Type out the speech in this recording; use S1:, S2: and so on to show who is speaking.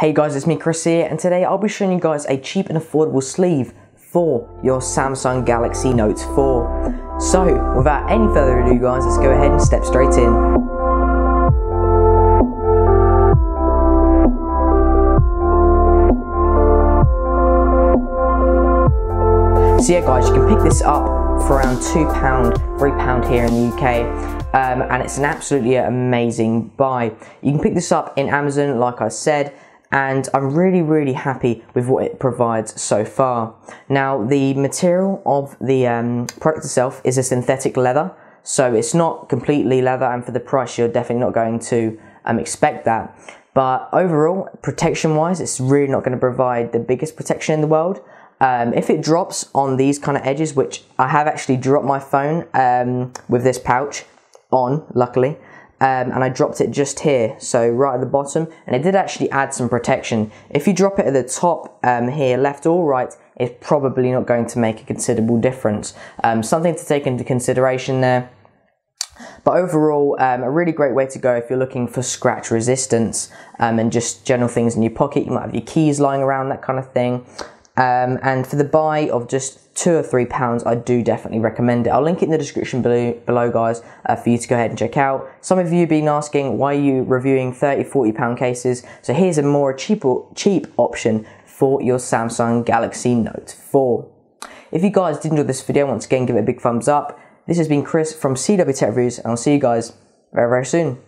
S1: Hey guys, it's me Chris here and today I'll be showing you guys a cheap and affordable sleeve for your Samsung Galaxy Note 4. So, without any further ado guys, let's go ahead and step straight in. So yeah guys, you can pick this up for around £2, £3 here in the UK um, and it's an absolutely amazing buy. You can pick this up in Amazon like I said and I'm really really happy with what it provides so far. Now the material of the um, product itself is a synthetic leather so it's not completely leather and for the price you're definitely not going to um, expect that. But overall, protection wise, it's really not going to provide the biggest protection in the world. Um, if it drops on these kind of edges, which I have actually dropped my phone um, with this pouch on, luckily, um, and I dropped it just here, so right at the bottom, and it did actually add some protection. If you drop it at the top um, here, left or right, it's probably not going to make a considerable difference. Um, something to take into consideration there. But overall, um, a really great way to go if you're looking for scratch resistance um, and just general things in your pocket. You might have your keys lying around, that kind of thing. Um, and for the buy of just two or three pounds, I do definitely recommend it. I'll link it in the description below, below guys, uh, for you to go ahead and check out. Some of you have been asking why are you reviewing 30, 40 pound cases. So here's a more cheap, cheap option for your Samsung Galaxy Note 4. If you guys did enjoy this video, once again, give it a big thumbs up. This has been Chris from CW Tech Reviews, and I'll see you guys very, very soon.